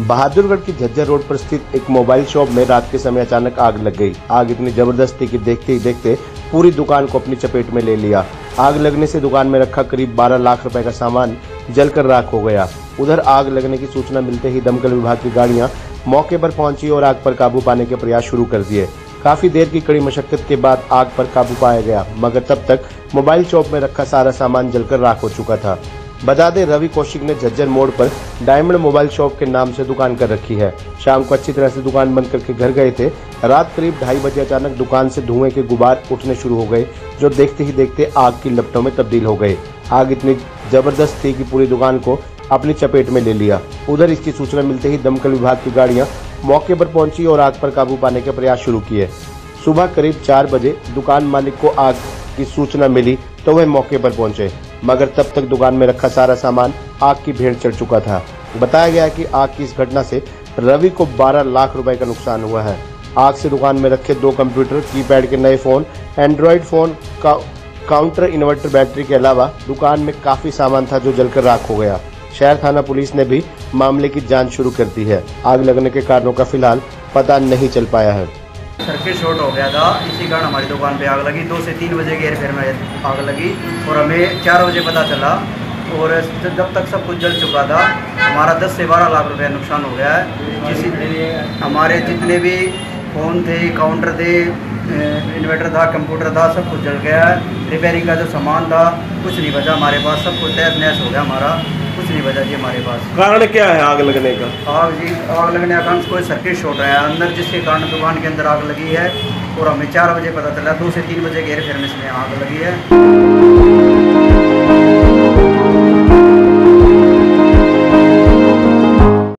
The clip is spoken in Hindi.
बहादुरगढ़ की झज्जर रोड पर स्थित एक मोबाइल शॉप में रात के समय अचानक आग लग गई। आग इतनी ज़बरदस्त थी कि देखते ही देखते पूरी दुकान को अपनी चपेट में ले लिया। आग लगने से दुकान में रखा करीब 12 लाख रुपए का सामान जलकर राख हो गया। उधर आग लगने की सूचना मिलते ही दमकल विभाग की गाड़ियाँ मौके पर पहुँची और आग पर काबू पाने के प्रयास शुरू कर दिए। काफ़ी देर की कड़ी मशक्कत के बाद आग पर काबू पाया गया, मगर तब तक मोबाइल शॉप में रखा सारा सामान जलकर राख हो चुका था। बता दें, रवि कौशिक ने झज्जर मोड़ पर डायमंड मोबाइल शॉप के नाम से दुकान कर रखी है। शाम को अच्छी तरह से दुकान बंद करके घर गए थे। रात करीब ढाई बजे अचानक दुकान से धुएँ के गुबार उठने शुरू हो गए, जो देखते ही देखते आग की लपटों में तब्दील हो गए। आग इतनी ज़बरदस्त थी कि पूरी दुकान को अपनी चपेट में ले लिया। उधर इसकी सूचना मिलते ही दमकल विभाग की गाड़ियाँ मौके पर पहुँची और आग पर काबू पाने के प्रयास शुरू किए। सुबह करीब चार बजे दुकान मालिक को आग की सूचना मिली तो वह मौके पर पहुँचे। मगर तब तक दुकान में रखा सारा सामान आग की भेड़ चढ़ चुका था। बताया गया कि आग की इस घटना से रवि को 12 लाख रुपए का नुकसान हुआ है। आग से दुकान में रखे दो कंप्यूटर, कीपैड के नए फ़ोन एंड्रॉयड फ़ोन, का काउंटर इन्वर्टर बैटरी के अलावा दुकान में काफ़ी सामान था जो जलकर राख हो गया। शहर थाना पुलिस ने भी मामले की जाँच शुरू कर दी है। आग लगने के कारणों का फ़िलहाल पता नहीं चल पाया है। सर्किट शॉर्ट हो गया था। इसी कारण हमारी दुकान पे आग लगी। दो से तीन बजे के फिर में आग लगी और हमें चार बजे पता चला और जब तक सब कुछ जल चुका था, हमारा 10 से 12 लाख रुपया नुकसान हो गया है। जिस हमारे जितने भी फ़ोन थे काउंटर थे इन्वर्टर था कंप्यूटर था, सब कुछ जल गया है। रिपेयरिंग का जो सामान था, कुछ नहीं बचा हमारे पास। सब कुछ तहस नहस हो गया हमारा। कुछ वजह जी हमारे पास। कारण क्या है आग लगने का? आग जी आग लगने का कारण कोई सर्किट शॉर्ट है। अंदर जिसके कारण दुकान के अंदर आग लगी है और हमें चार बजे पता चला दो से तीन बजे के एयर फेयर में इसमें आग लगी है।